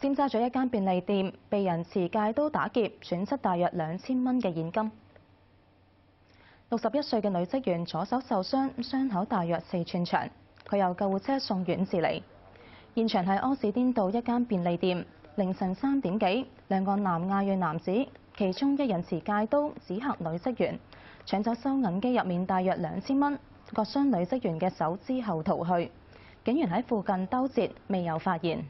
尖沙咀一間便利店被人持戒刀打劫，損失大約兩千蚊嘅現金。六十一歲嘅女職員左手受傷，傷口大約四寸長，佢由救護車送院治理。現場係柯士甸道一間便利店，凌晨三點幾，兩個南亞裔男子，其中一人持戒刀指嚇女職員，搶走收銀機入面大約兩千蚊，割傷女職員嘅手之後逃去。警員喺附近兜截，未有發現。